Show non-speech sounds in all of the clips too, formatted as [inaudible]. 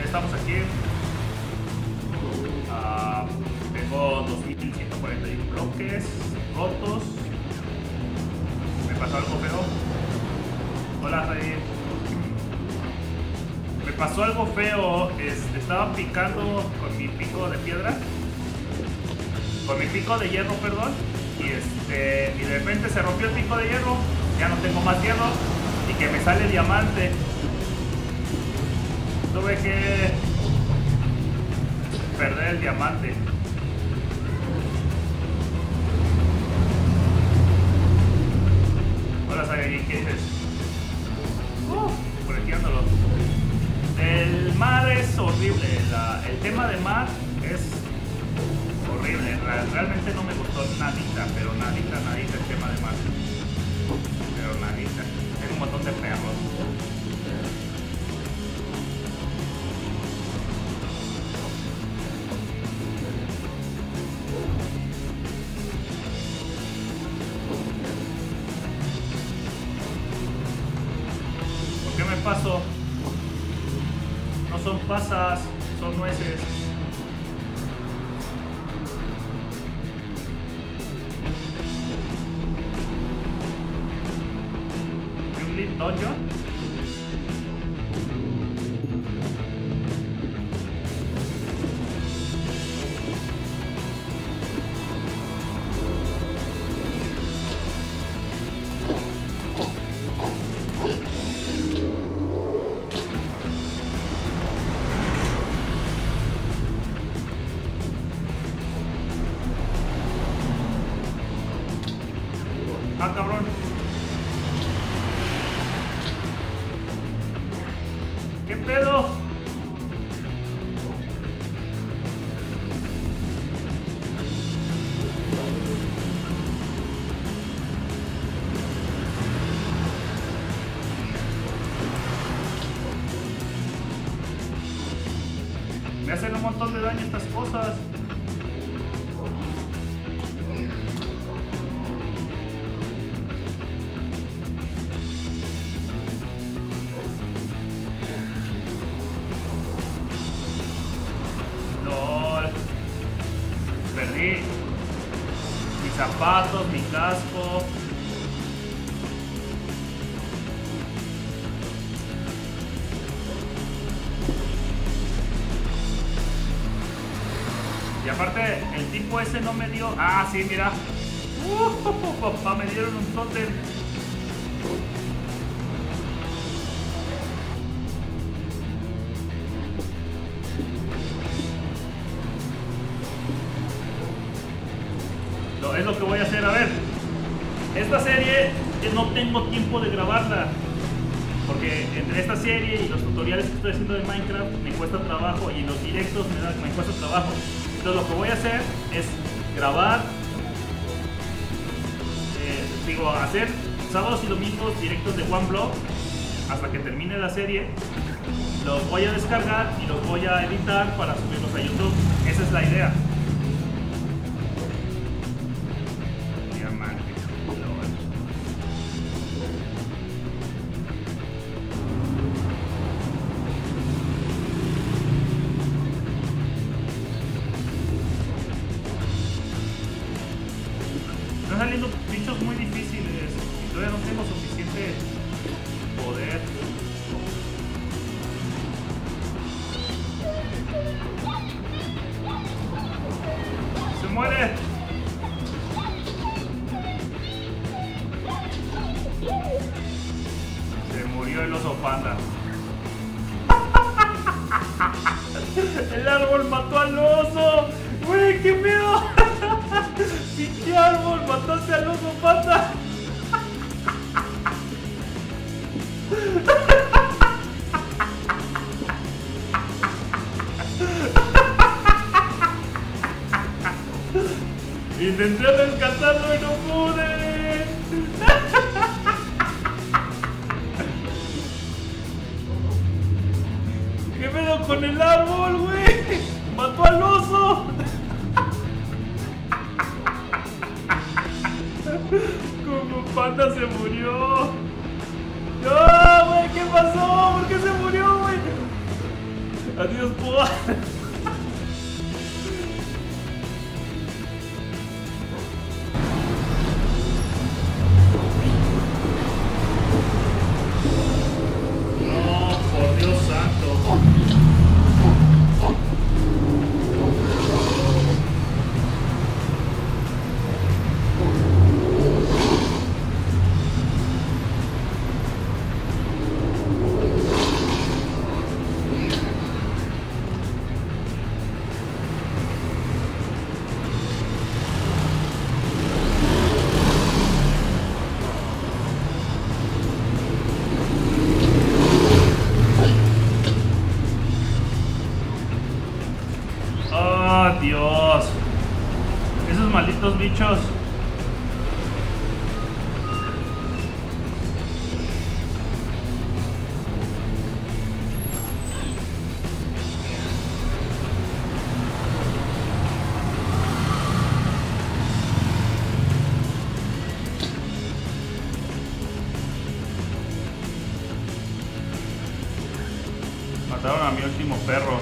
Él estamos aquí. Ah, tengo 2141 bloques rotos. Me pasó algo feo. Hola, Jair. Me pasó algo feo. Este, estaba picando con mi pico de piedra. Con mi pico de hierro, perdón. Y este. Y de repente se rompió el pico de hierro. Ya no tengo más hierro. Y que me sale diamante. Tuve que perder el diamante. Hola Saiyajin, ¿qué dices? Uh. El mar es horrible, el tema de mar es horrible. Realmente no me gustó nadita, pero nadita, nadita el tema de mar. Pero nadita. Tengo un montón de perros. Pasas, son nueces. ¿Y un Dungeon? Me hacen un montón de daño estas cosas. Zapatos, mi casco. Y aparte, el tipo ese no me dio. Ah, sí, mira. [laughs] Uh, me dieron un tótem. Es lo que voy a hacer. A ver, esta serie eh, no tengo tiempo de grabarla. Porque entre esta serie y los tutoriales que estoy haciendo de Minecraft me cuesta trabajo y los directos me, da- me cuesta trabajo. Entonces lo que voy a hacer es grabar, eh, digo, hacer sábados y domingos directos de OneBlock hasta que termine la serie. Los voy a descargar y los voy a editar para subirlos a YouTube. Esa es la idea. El árbol mató al oso. Güey, qué miedo. [laughs] Pinche árbol, mataste al oso panda. Intenté rescatarlo y no pude. ¿Qué pedo con el árbol, güey? Mató al. Como panda se murió. No, güey, ¿qué pasó? ¿Por qué se murió, güey? Adiós, Poa. Malditos bichos. Mataron a mi último perro.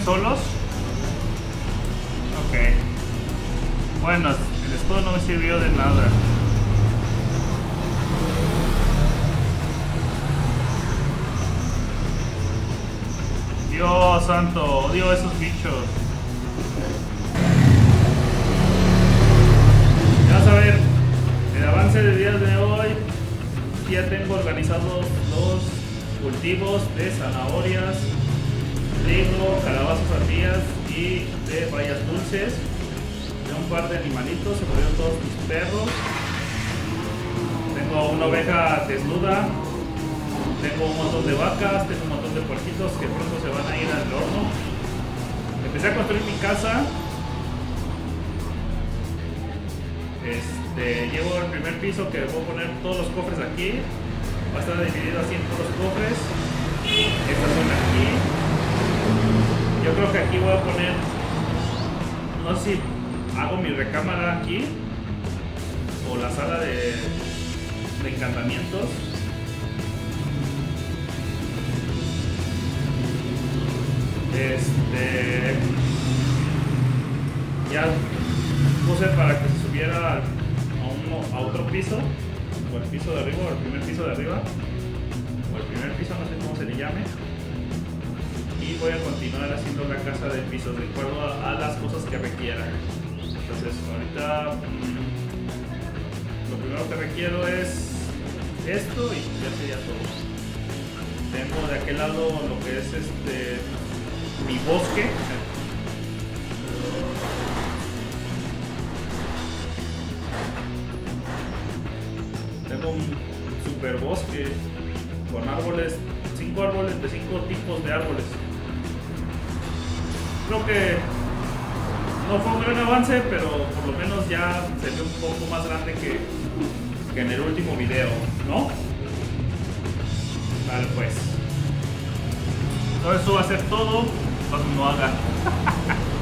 ¿Se mueren solos? Ok. Bueno, el escudo no me sirvió de nada. Dios santo, odio a esos bichos. Ya vas a ver, el avance del día de hoy, ya tengo organizados los cultivos de zanahorias, trigo, calabazas sandías y de bayas dulces. De un par de animalitos, se murieron todos mis perros. Tengo una oveja desnuda, tengo un montón de vacas, tengo un montón de puerquitos que pronto se van a ir al horno. Empecé a construir mi casa. Este, llevo el primer piso que voy a poner todos los cofres aquí. Va a estar dividido así en todos los cofres. Esta zona aquí. Yo creo que aquí voy a poner, no sé si hago mi recámara aquí o la sala de, encantamientos. Este. Ya puse para que se subiera a, uno- a otro piso, o el piso de arriba, o el primer piso de arriba, o el primer piso, no sé cómo se le llame. Y voy a continuar haciendo la casa de pisos de acuerdo a, las cosas que requiera. Entonces, ahorita mm, lo primero que requiero es esto y ya sería todo. Tengo de aquel lado lo que es este mi bosque. Tengo un super bosque con árboles, cinco árboles de cinco tipos de árboles. Creo que no fue un gran avance, pero por lo menos ya se ve un poco más grande que, que en el último video, ¿no? Vale, pues. Todo eso va a ser todo no haga. [laughs]